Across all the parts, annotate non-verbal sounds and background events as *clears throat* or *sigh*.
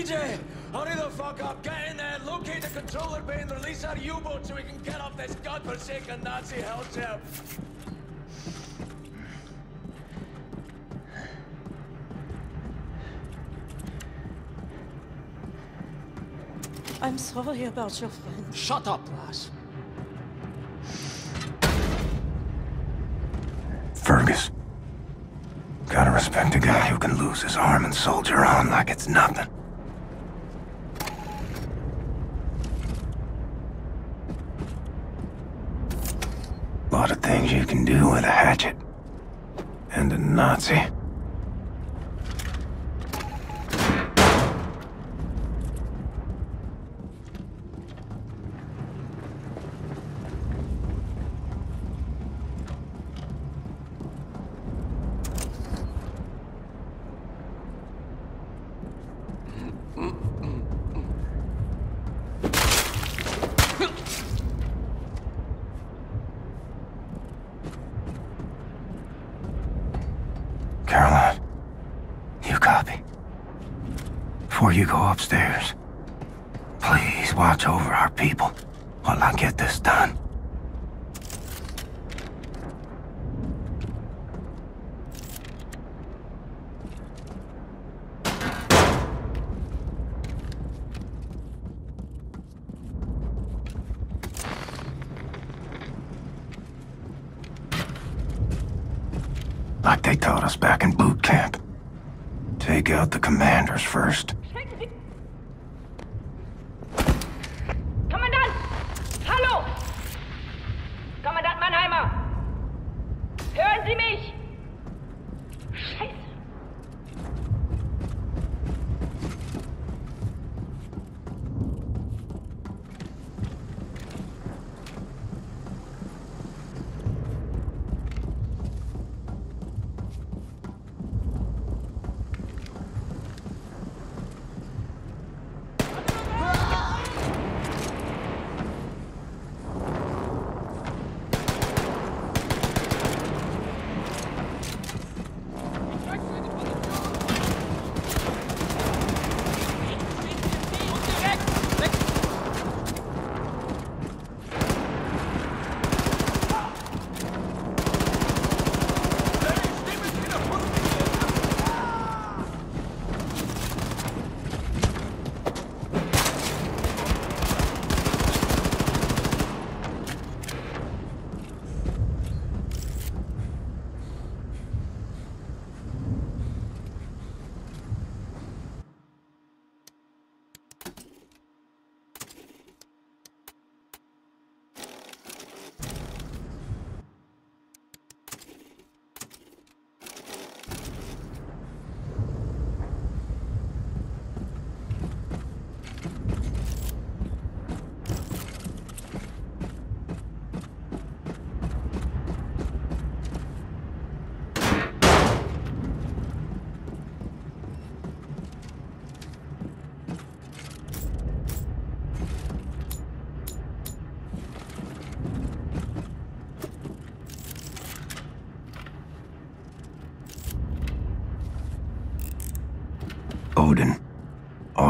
BJ, hurry the fuck up. Get in there, locate the controller bay and release our U-boat so we can get off this godforsaken Nazi hell ship. I'm sorry about your friend. Shut up, lass. Fergus. Gotta respect a guy who can lose his arm and soldier on like it's nothing. Things you can do with a hatchet. And a Nazi. Caroline, you copy? Before you go upstairs, please watch over our people while I get this done. Like they taught us back in boot camp. Take out the commanders first.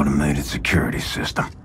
Automated security system.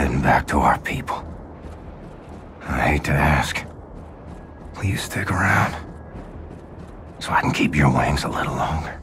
Heading back to our people. I hate to ask. Will you stick around? So I can keep your wings a little longer.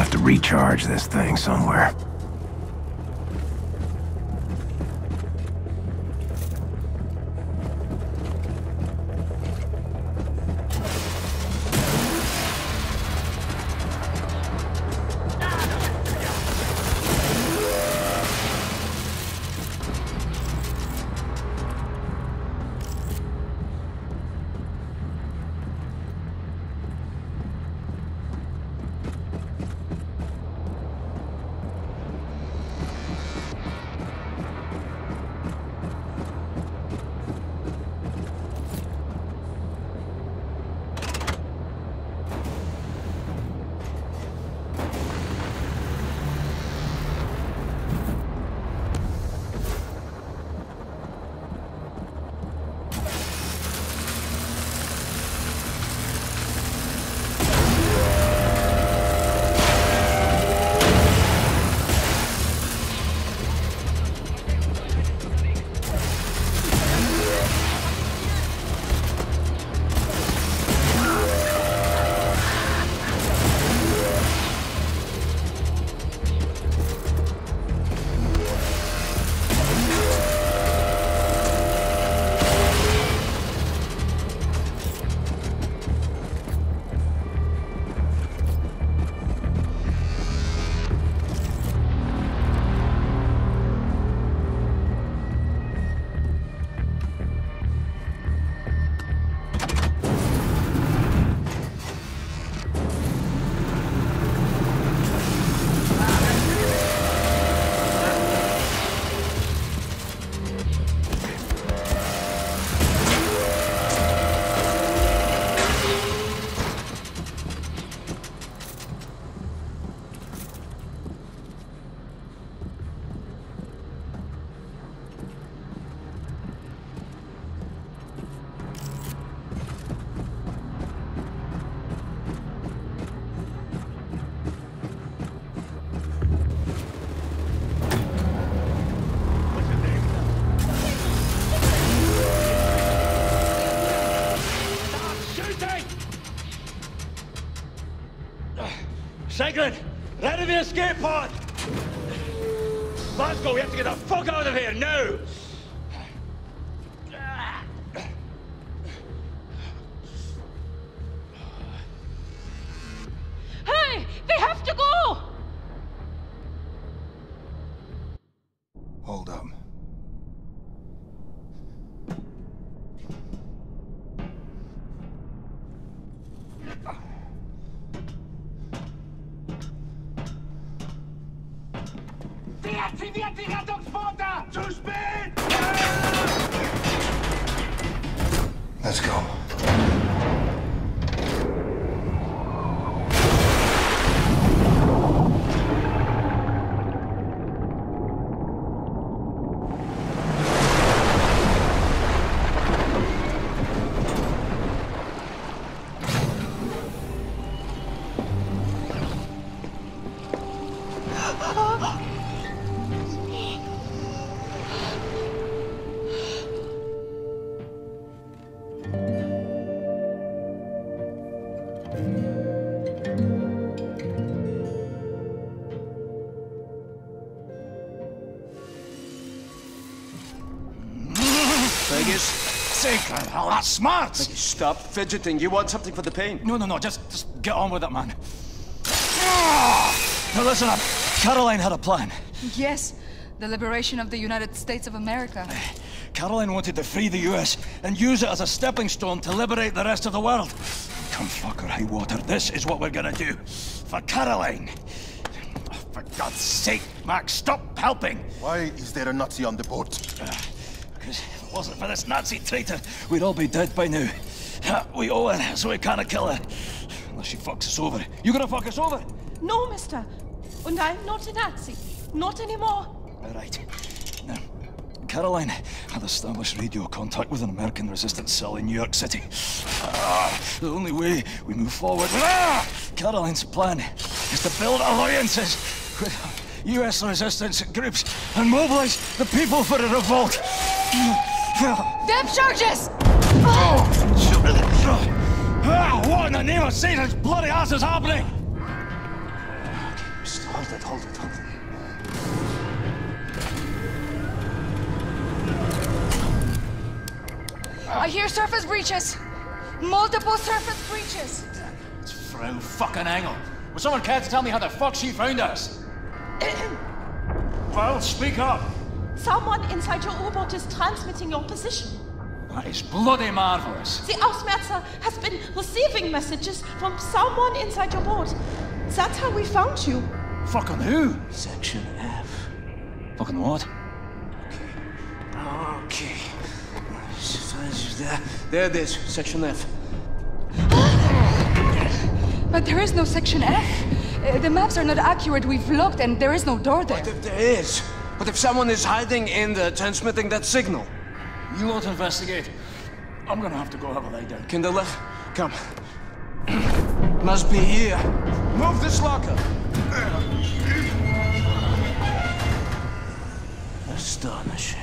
Have to recharge this thing somewhere. Escape pod! go. we have to get the fuck out of here now! Oh, that's smart! stop fidgeting. You want something for the pain? No, no, no, just, just get on with it, man. Ah! Now listen up. Caroline had a plan. Yes, the liberation of the United States of America. Caroline wanted to free the US and use it as a stepping stone to liberate the rest of the world. Come fuck or high water, this is what we're gonna do. For Caroline. Oh, for God's sake, Max, stop helping! Why is there a Nazi on the boat? Because if it wasn't for this Nazi traitor, we'd all be dead by now. We owe her, so we can't kill her. Unless she fucks us over. You gonna fuck us over? No, mister. And I'm not a Nazi. Not anymore. All right. Now, Caroline had established radio contact with an American resistance cell in New York City. Ah, the only way we move forward. Ah, Caroline's plan is to build alliances with U.S. resistance groups and mobilize the people for a revolt. Depth charges! Ah, what in the name of Satan's bloody ass is happening? Just hold it, hold it, hold it. I hear surface breaches. Multiple surface breaches. It's Frau fucking Engel. Will someone care to tell me how the fuck she found us? *clears throat* Well, speak up. Someone inside your U-boat is transmitting your position. That is bloody marvellous. The Ausmerzer has been receiving messages from someone inside your boat. That's how we found you. Fucking who? Section F. Fucking what? Okay. There, there it is. Section F. But there is no section F. Uh, the maps are not accurate. We've looked and there is no door there. What if there is? What if someone is hiding in there transmitting that signal? You want to investigate? I'm gonna have to go have a lie down. Kindle, come. *clears throat* Must be here. Move this locker. Astonishing.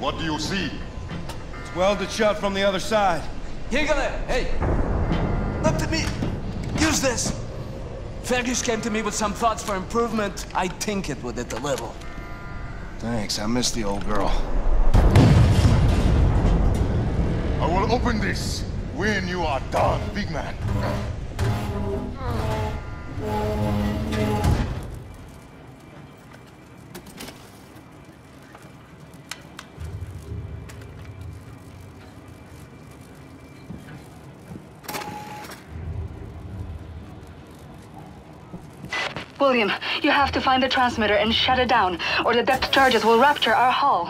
What do you see? It's welded shut from the other side. Hegele, hey! Look at me! Use this! Fergus came to me with some thoughts for improvement. I tinkered with it a little. Thanks, I missed the old girl. I will open this when you are done, big man. William, you have to find the transmitter and shut it down, or the depth charges will rupture our hull.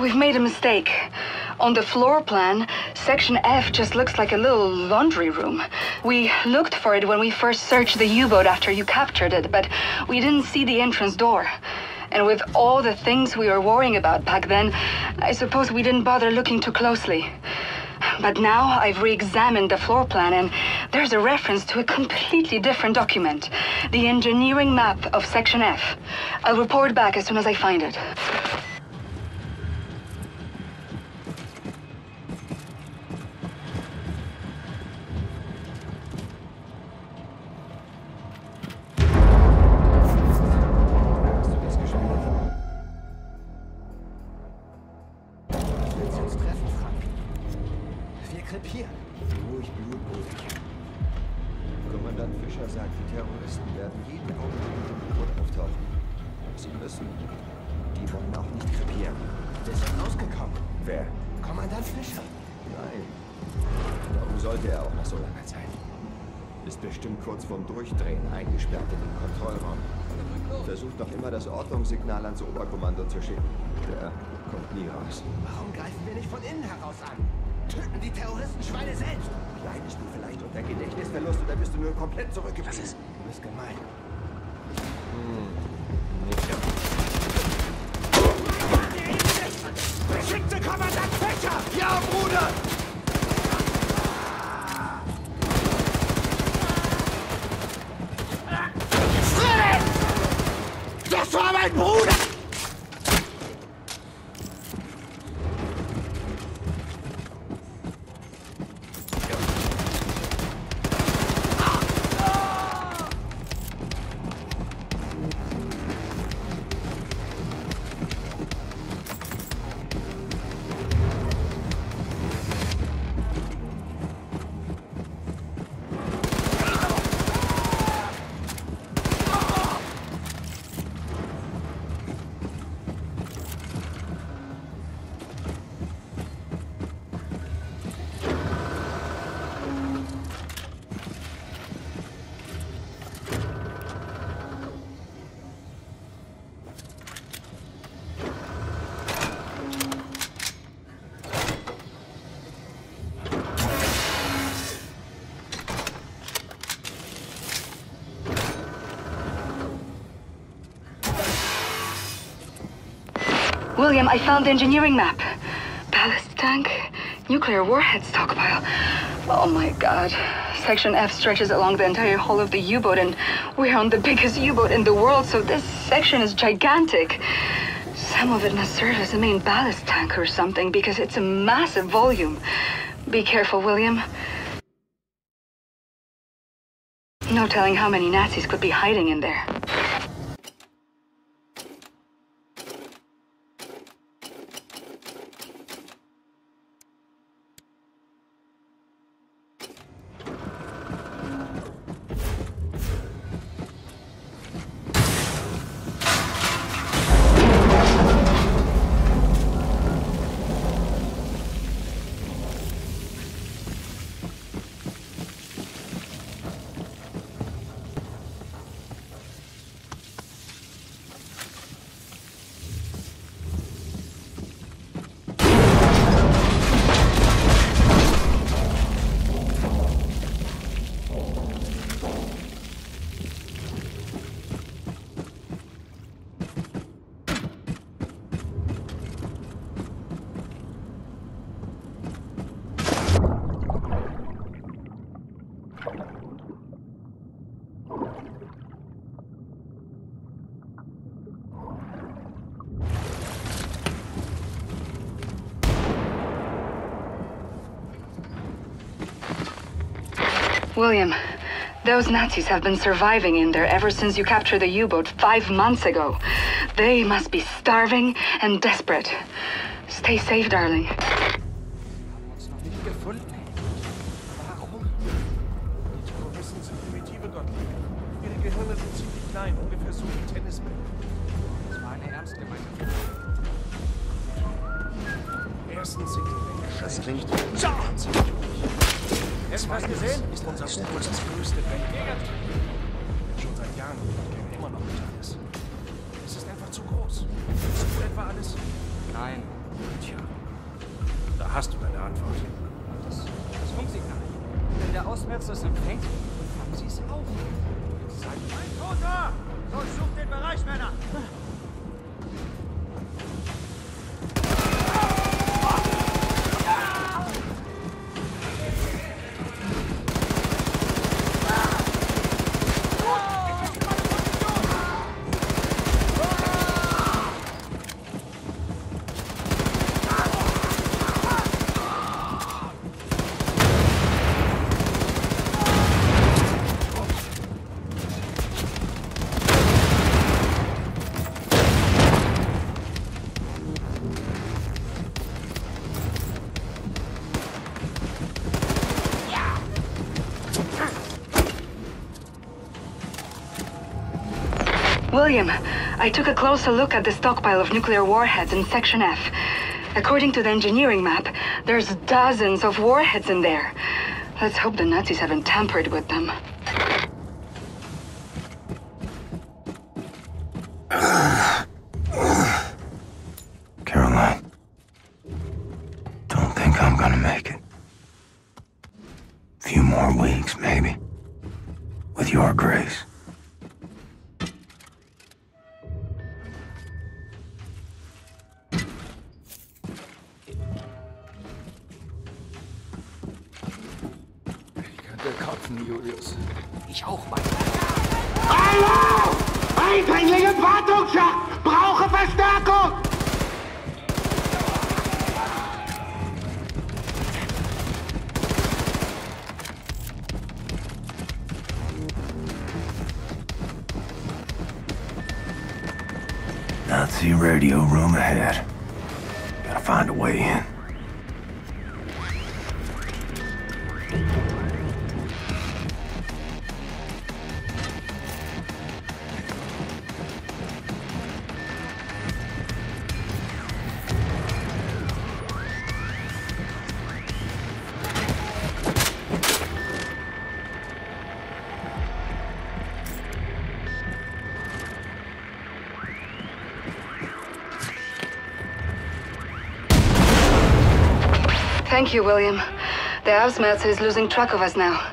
We've made a mistake. On the floor plan, Section F just looks like a little laundry room. We looked for it when we first searched the U-boat after you captured it, but we didn't see the entrance door. And with all the things we were worrying about back then, I suppose we didn't bother looking too closely. But now I've re-examined the floor plan and there's a reference to a completely different document. The engineering map of Section F. I'll report back as soon as I find it. Wir krepieren. Ruhig, blutruhig. Kommandant Fischer sagt, die Terroristen werden jeden Augenblick mit dem U-Boot auftauchen. Sie müssen. Die wollen auch nicht krepieren. Wer? Kommandant Fischer. Nein. Warum sollte er auch nach so langer Zeit? Ist bestimmt kurz vorm Durchdrehen eingesperrt in den Kontrollraum. Versucht noch immer das Ordnungssignal ans Oberkommando zu schicken. Der kommt nie raus. Warum greifen wir nicht von innen heraus an? Die Terroristen Schweine selbst. Leidest du vielleicht unter Gedächtnisverlust oder bist du nur komplett zurückgeblieben? Das ist... Du bist gemein. William, I found the engineering map. Ballast tank, nuclear warhead stockpile. Oh my god. Section F stretches along the entire hull of the U-boat, and we're on the biggest U-boat in the world, so this section is gigantic. Some of it must serve as a main ballast tank or something, because it's a massive volume. Be careful, William. No telling how many Nazis could be hiding in there. William, those Nazis have been surviving in there ever since you captured the U-boat five months ago. They must be starving and desperate. Stay safe, darling. uns noch nicht gefunden. Warum? Die Terroristen sind primitive Gottliebe. Ihre Gehirne sind ziemlich klein, ungefähr so wie Tennisbälle. Das war Hast du was gesehen? Ist unser das größte Weltweit. Schon seit Jahren und kennen immer noch nicht alles. Es ist einfach zu groß. Weißt du etwa alles? Nein, Tja, da hast du deine Antwort. das, das Funksignal. Wenn der Auswärts das empfängt, fangen sie es auf. Sag Ein Toter! Durchsucht den Bereich, Männer! William, I took a closer look at the stockpile of nuclear warheads in Section F. According to the engineering map, there's dozens of warheads in there. Let's hope the Nazis haven't tampered with them. Thank you, William. The Ausmerzer is losing track of us now.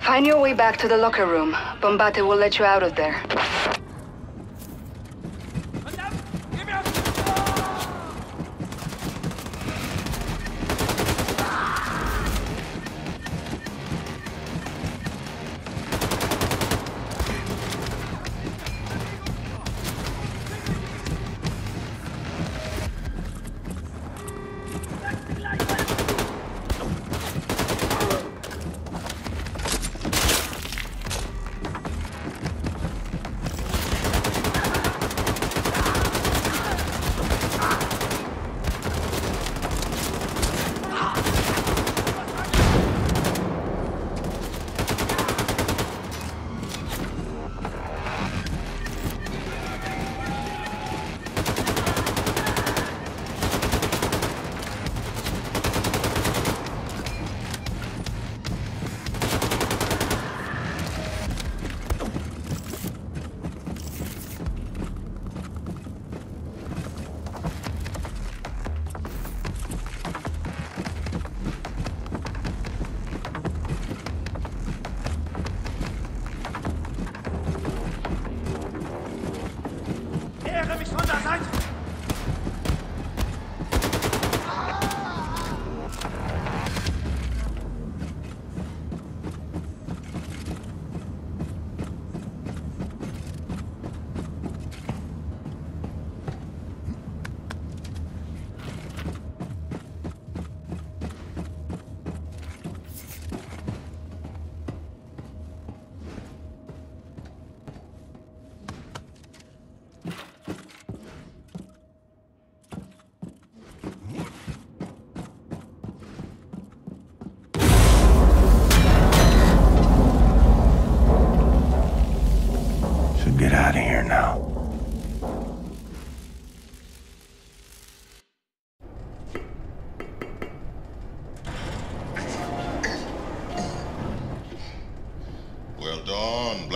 Find your way back to the locker room. Bombate will let you out of there.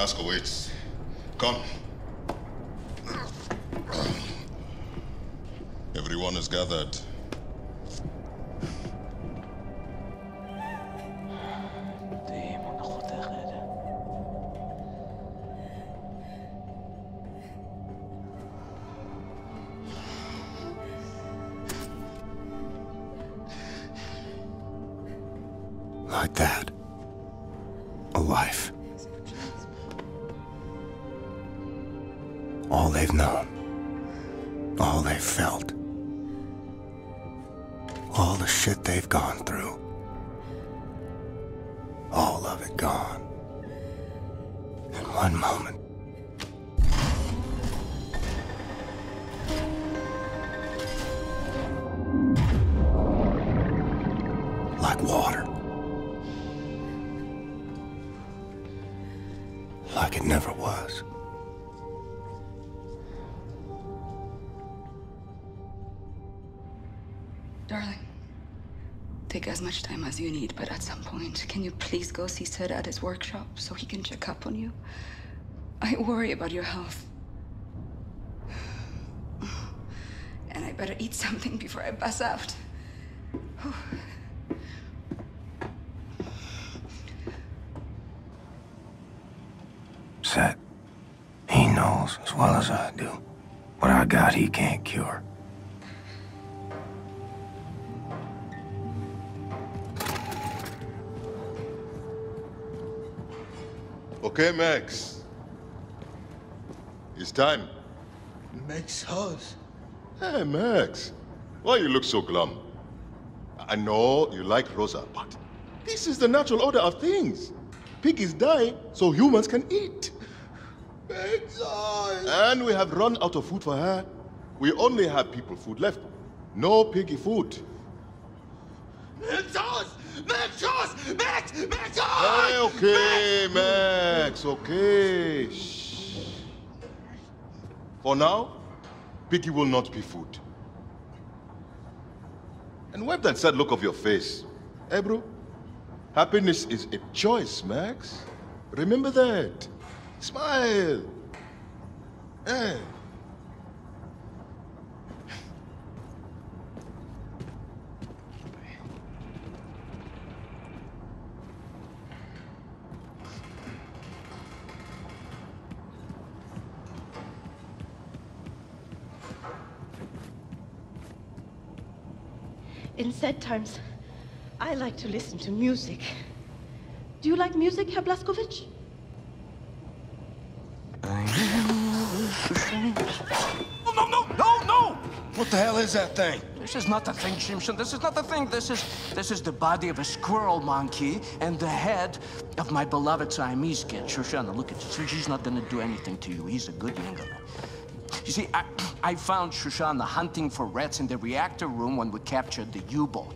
Blazkowicz. Come. Everyone is gathered. As you need, but at some point, can you please go see Set at his workshop so he can check up on you? I worry about your health. *sighs* And I better eat something before I pass out. *sighs* Set. He knows as well as I do. What I got, he can't cure. Okay, Max. It's time. Max Hass. Hey, Max. Why you look so glum? I know you like Rosa, but this is the natural order of things. Piggies die so humans can eat. Max Hass. And we have run out of food for her. We only have people food left. No piggy food. Max Hass. Max Hass. Max. Max. Hey, okay, Max, okay. Shh. For now, piggy will not be food. And wipe that sad look of your face. Hey, bro. Happiness is a choice, Max. Remember that. Smile. Hey. In sad times, I like to listen to music. Do you like music, Herr Blazkowicz? No, no, no, no, no! What the hell is that thing? This is not the thing, Simpson. This is not the thing. This is this is the body of a squirrel monkey and the head of my beloved Siamese kid, Shoshana. Look at this. She's not gonna do anything to you. He's a good youngler. You see, I, I found Shoshana hunting for rats in the reactor room when we captured the U-boat.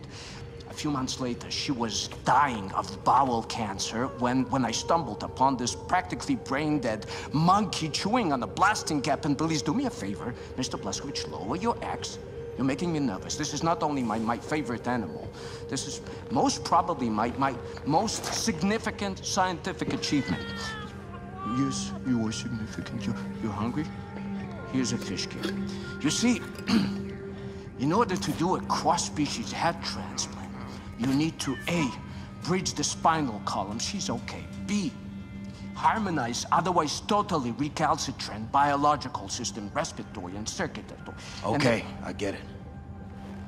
A few months later, she was dying of bowel cancer when, when I stumbled upon this practically brain-dead monkey chewing on a blasting cap. And please do me a favor, Mr. Blazkowicz, lower your axe. You're making me nervous. This is not only my, my favorite animal. This is most probably my, my most significant scientific achievement. Yes, you are significant. You, you're hungry? Here's a fish kid. You see, *clears throat* in order to do a cross-species head transplant, you need to A, bridge the spinal column, she's okay. B, harmonize otherwise totally recalcitrant biological system, respiratory and circulatory. And Okay, I get it.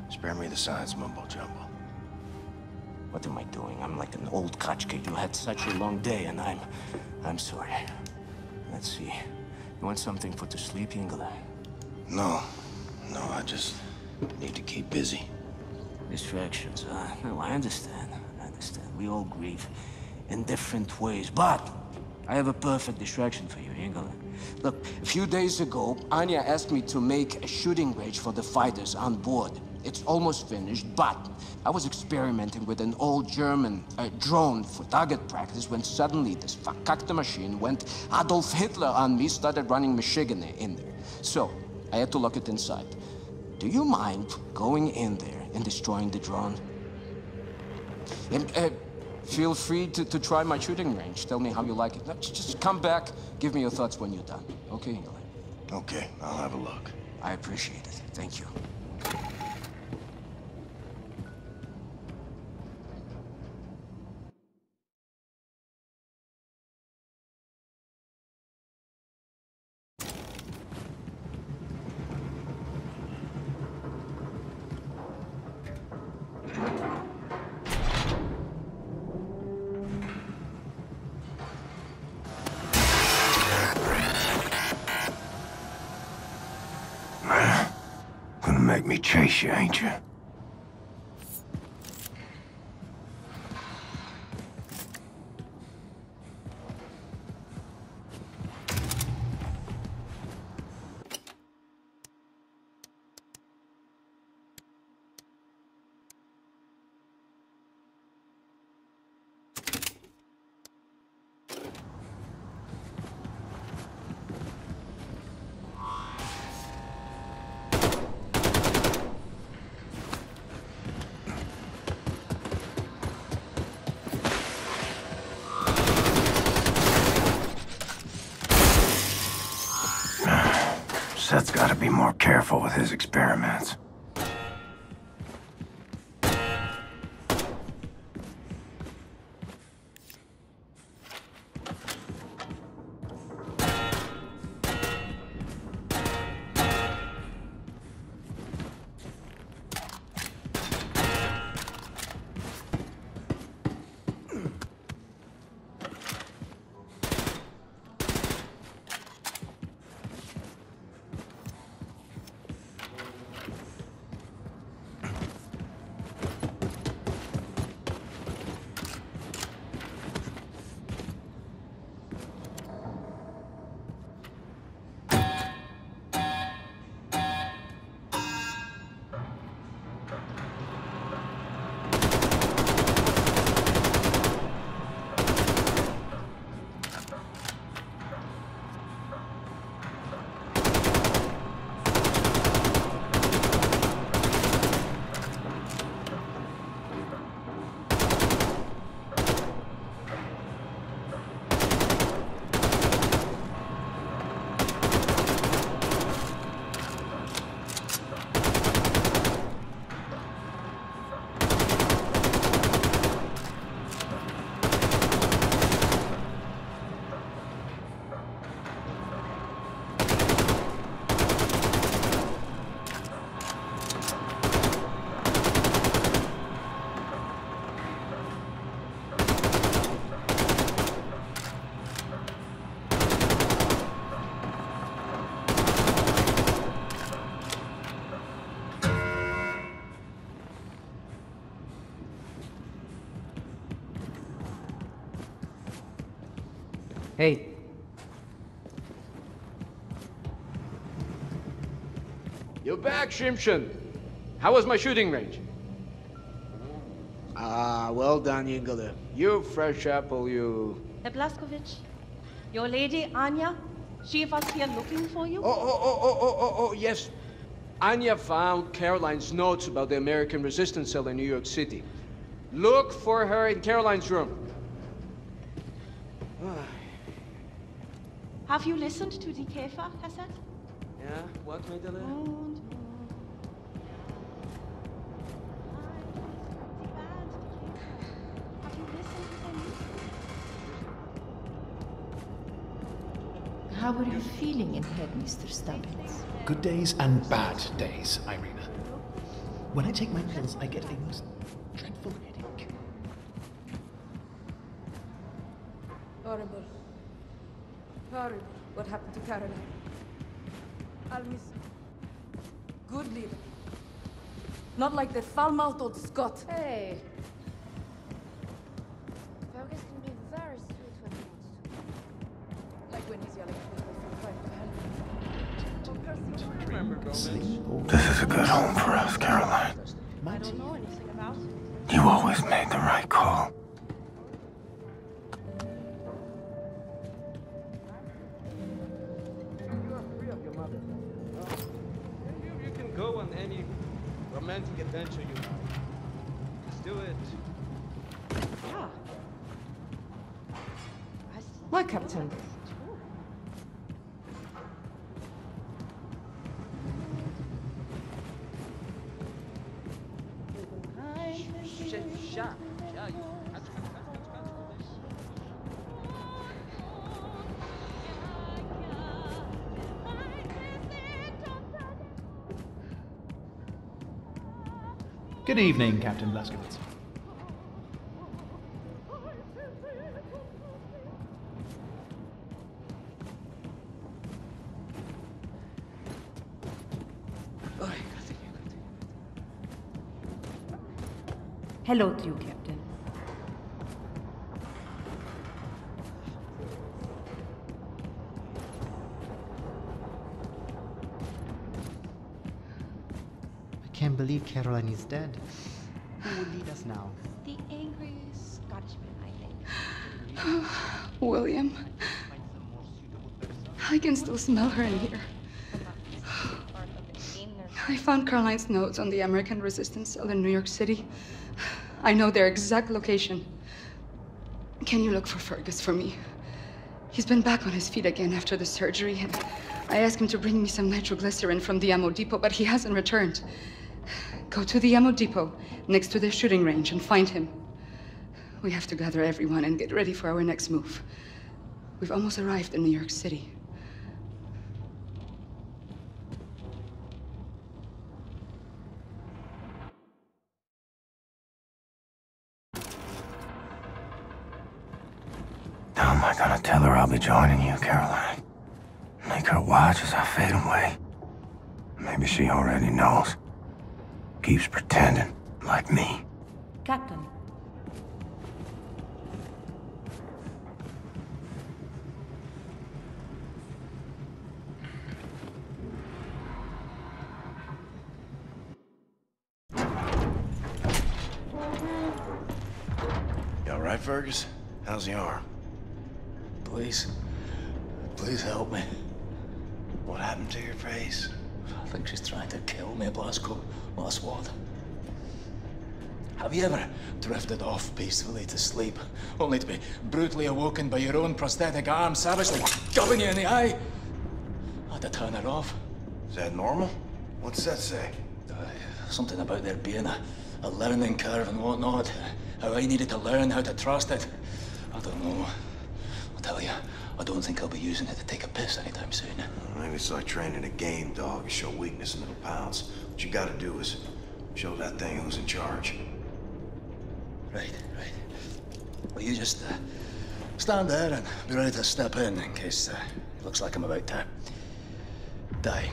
Spare me the science mumbo jumbo. What am I doing? I'm like an old kid who had such a long day, and I'm... I'm sorry. Let's see. You want something put to sleep, Yingele? No, no, I just need to keep busy. Distractions, huh? No, I understand. I understand. We all grieve in different ways, but I have a perfect distraction for you, Yingele. Look, a few days ago, Anya asked me to make a shooting range for the fighters on board. It's almost finished, but I was experimenting with an old German uh, drone for target practice when suddenly this verkackte machine went Adolf Hitler on me, started running Michigan in there. So, I had to lock it inside. Do you mind going in there and destroying the drone? And, uh, feel free to, to try my shooting range. Tell me how you like it. No, Just come back, give me your thoughts when you're done. Okay, Yingele? Okay, I'll have a look. I appreciate it. Thank you. Chase you, ain't you? Hey. You're back, Shimshon. How was my shooting range? Ah, well done, Yingele. You fresh apple, you... Herr Blazkowicz, your lady Anya, she was here looking for you? Oh, oh, oh, oh, oh, oh, oh, yes. Anya found Caroline's notes about the American resistance cell in New York City. Look for her in Caroline's room. Have you listened to the Käfer cassette? Yeah, what, Madeleine? How are you feeling in head, Mr. Stubbins? Good days and bad days, Irina. When I take my pills, I get a most Horrible. What happened to Caroline? I'll miss Good leader. Not like the foul-mouthed old Scot. Hey. Fergus can be very sweet when he wants to. Like when he's yelling at people from five to hell. This is a good home for us, Caroline. I don't know anything about it. You always made the right call. Good evening, Captain Blazkowicz. Hello to you, Captain. Caroline is dead. Who will lead us now? The angry Scotsman, I think. *sighs* William. I can still smell her in here. *sighs* I found Caroline's notes on the American resistance cell in New York City. I know their exact location. Can you look for Fergus for me? He's been back on his feet again after the surgery, and I asked him to bring me some nitroglycerin from the ammo depot, but he hasn't returned. Go to the ammo depot next to the shooting range and find him. We have to gather everyone and get ready for our next move. We've almost arrived in New York City. How am I gonna tell her I'll be joining you, Caroline? Make her watch as I fade away. Maybe she already knows. Keeps pretending, like me. Captain. You alright, Fergus? How's the arm? Please. Please help me. What happened to your face? I think she's trying to kill me, Blazko. Last word. Have you ever drifted off peacefully to sleep, only to be brutally awoken by your own prosthetic arm savagely gubbing you in the eye? I had to turn it off. Is that normal? What's that say? Uh, something about there being a, a learning curve and whatnot. How I needed to learn how to trust it. I don't know. I'll tell you, I don't think I'll be using it to take a piss anytime soon. Maybe it's like training a game dog. You show weakness in little pounds. What you gotta do is show that thing who's in charge. Right, right. Well, you just uh, stand there and be ready to step in in case uh, it looks like I'm about to die.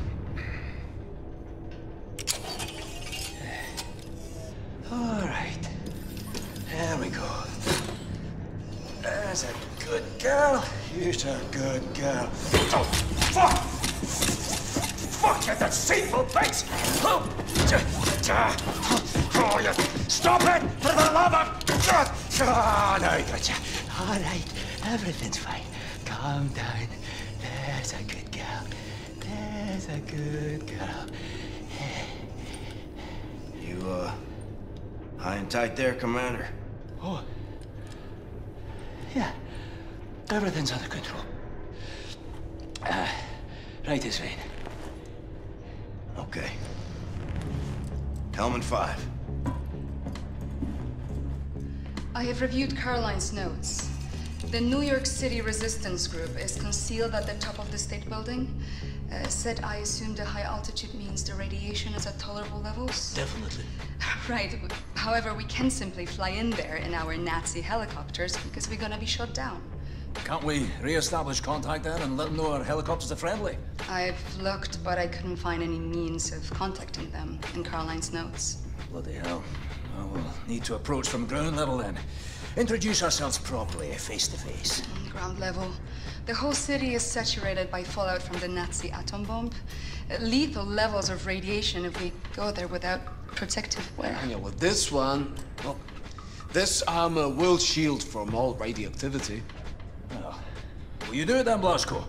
*sighs* All right. There we go. There's a good girl. You're a good girl. Oh, fuck! Fuck, you deceitful bitch! Oh, oh you... Stop it! For the love of... Oh, no, I got you. All right, everything's fine. Calm down. There's a good girl. There's a good girl. You, uh, high and tight there, Commander? Oh. Yeah. Everything's under control. Uh, right is rain. Okay. Helmet 5. I have reviewed Caroline's notes. The New York City Resistance Group is concealed at the top of the state building. Uh, said I assume the high altitude means the radiation is at tolerable levels? Definitely. *laughs* Right. However, we can simply fly in there in our Nazi helicopters because we're gonna be shot down. Can't we re-establish contact then and let them know our helicopters are friendly? I've looked, but I couldn't find any means of contacting them in Caroline's notes. Bloody hell. Well, we'll need to approach from ground level then. Introduce ourselves properly, face to face. Ground level. The whole city is saturated by fallout from the Nazi atom bomb. Lethal levels of radiation if we go there without protective wear. Yeah, well, this one, well, this armor will shield from all radioactivity. Well, will you do it then, Blazko?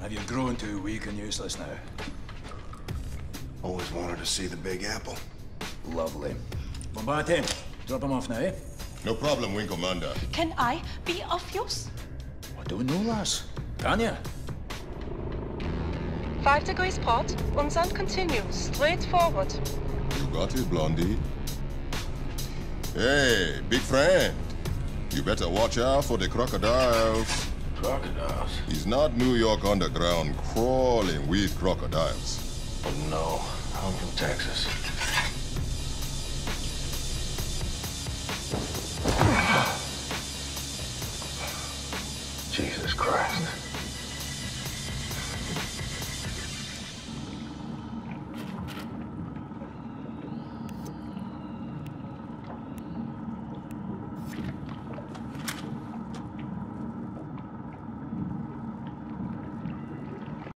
Have you grown too weak and useless now? Always wanted to see the Big Apple. Lovely. Bombate, drop him off now, eh? No problem, Wing Commander. Can I be of use? I don't know, lass. Can ya? Five degrees port, and then continue straight forward. You got it, Blondie. Hey, big friend. You better watch out for the crocodiles. Crocodiles? It's not New York underground crawling with crocodiles. No. I'm from Texas. Jesus Christ.